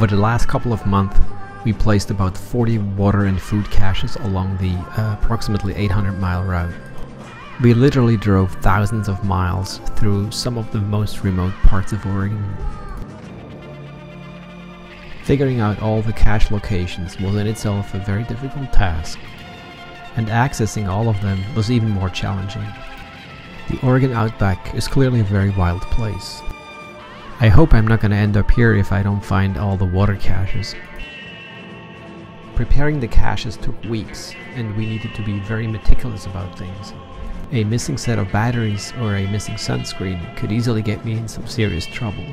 Over the last couple of months, we placed about 40 water and food caches along the uh, approximately 800 mile route. We literally drove thousands of miles through some of the most remote parts of Oregon. Figuring out all the cache locations was in itself a very difficult task, and accessing all of them was even more challenging. The Oregon Outback is clearly a very wild place. I hope I'm not gonna end up here if I don't find all the water caches. Preparing the caches took weeks, and we needed to be very meticulous about things. A missing set of batteries or a missing sunscreen could easily get me in some serious trouble.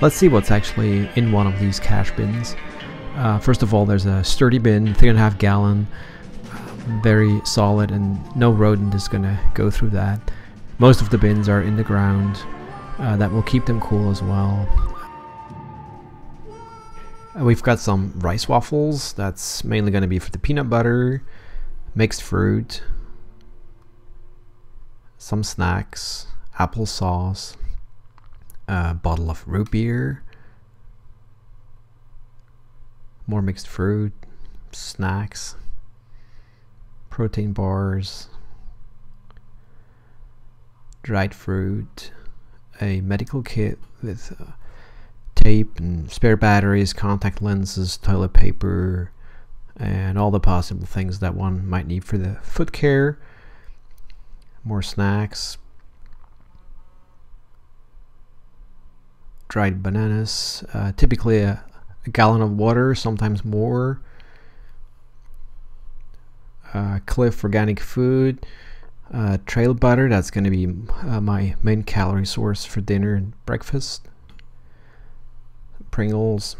Let's see what's actually in one of these cache bins. Uh, first of all, there's a sturdy bin, three and a half gallon, very solid, and no rodent is gonna go through that. Most of the bins are in the ground. Uh, that will keep them cool as well. We've got some rice waffles. That's mainly going to be for the peanut butter, mixed fruit, some snacks, applesauce, a bottle of root beer, more mixed fruit, snacks, protein bars, dried fruit, a medical kit with uh, tape and spare batteries, contact lenses, toilet paper, and all the possible things that one might need for the foot care. More snacks, dried bananas, uh, typically a, a, gallon of water, sometimes more. Uh, Clif organic food, uh, trail butter, that's going to be uh, my main calorie source for dinner and breakfast. Pringles.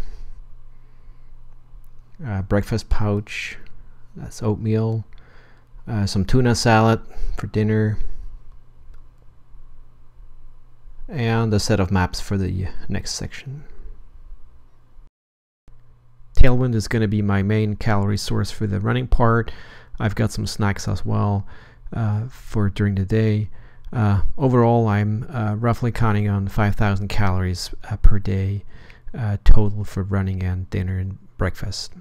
Uh, breakfast pouch, that's oatmeal. Uh, some tuna salad for dinner. And a set of maps for the next section. Tailwind is going to be my main calorie source for the running part. I've got some snacks as well uh, for during the day. Uh, overall, I'm uh, roughly counting on 5,000 calories uh, per day uh, total for running and dinner and breakfast.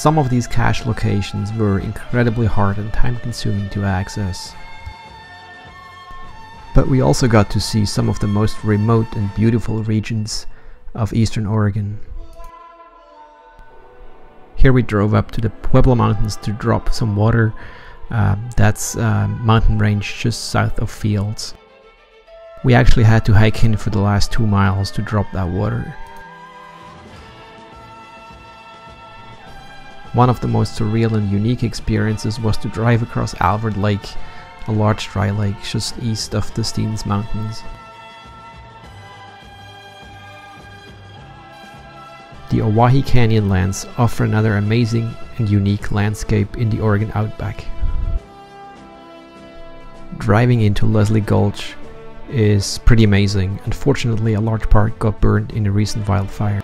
Some of these cache locations were incredibly hard and time consuming to access. But we also got to see some of the most remote and beautiful regions of eastern Oregon. Here we drove up to the Pueblo Mountains to drop some water. Uh, that's a mountain range just south of Fields. We actually had to hike in for the last two miles to drop that water. One of the most surreal and unique experiences was to drive across Alvord Lake, a large dry lake just east of the Steens Mountains. the Owyhee Canyon lands offer another amazing and unique landscape in the Oregon outback. Driving into Leslie Gulch is pretty amazing. Unfortunately, a large part got burned in a recent wildfire.